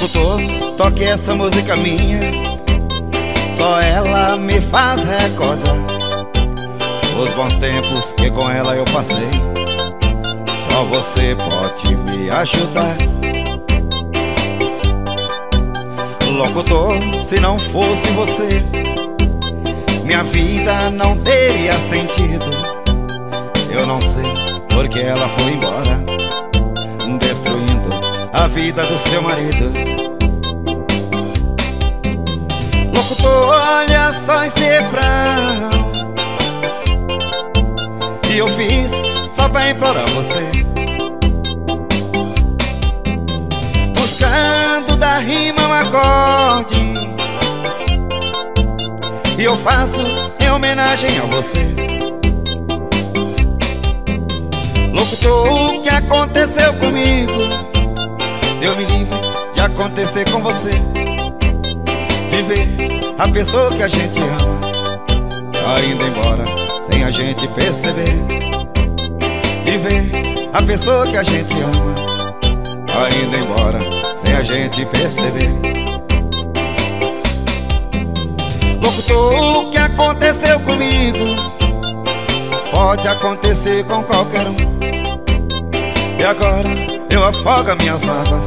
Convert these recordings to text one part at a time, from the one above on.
Locutor, toque essa música minha. Só ela me faz recordar Os bons tempos que com ela eu passei. Só você pode me ajudar. Locutor, se não fosse você Minha vida não teria sentido vida do seu marido. Locutor, olha só esse refrão E eu fiz só pra implorar você. Buscando da rima um acorde. E eu faço em homenagem a você. Locutor, o que aconteceu comigo? Eu me livre de acontecer com você. De ver a pessoa que a gente ama. Indo embora sem a gente perceber. De ver a pessoa que a gente ama. Indo embora sem a gente perceber. Locutor, o que aconteceu comigo? Pode acontecer com qualquer um. E agora eu afogo minhas mágoas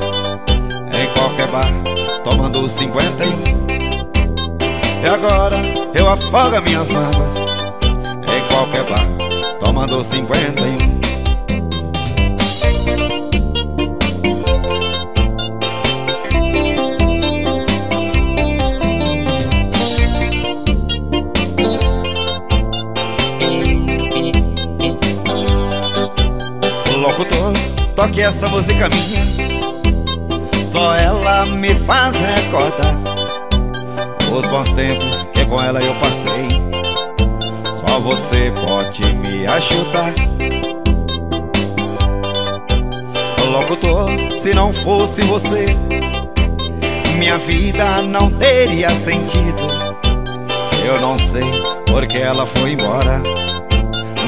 Em qualquer bar, tomando 51 E agora eu afogo minhas mágoas Em qualquer bar, tomando 51 Locutor Toque essa música minha. Só ela me faz recordar Os bons tempos que com ela eu passei. Só você pode me ajudar. Locutor, se não fosse você Minha vida não teria sentido. Eu não sei porque ela foi embora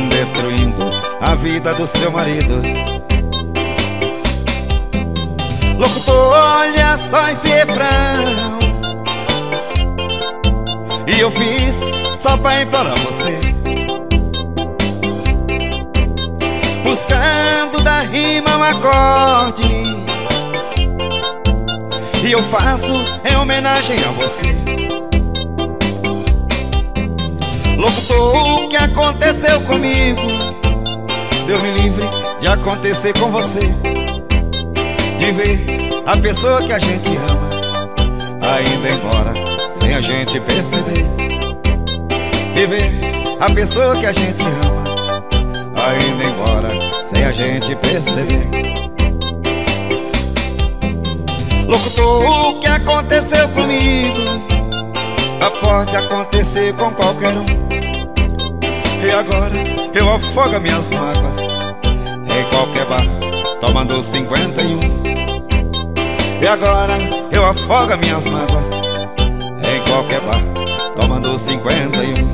Destruindo a vida do seu marido Locutor, olha só esse refrão. E eu fiz só pra implorar você. Buscando da rima um acorde. E eu faço em homenagem a você. Locutor, o que aconteceu comigo? Deus me livre de acontecer com você de ver a pessoa que a gente ama Ainda embora sem a gente perceber. De ver a pessoa que a gente ama Ainda embora sem a gente perceber. Locutor, o que aconteceu comigo? Pode acontecer com qualquer um. E agora eu afogo minhas mágoas Em qualquer bar, tomando 51 e agora eu afogo minhas mágoas Em qualquer bar, tomando 51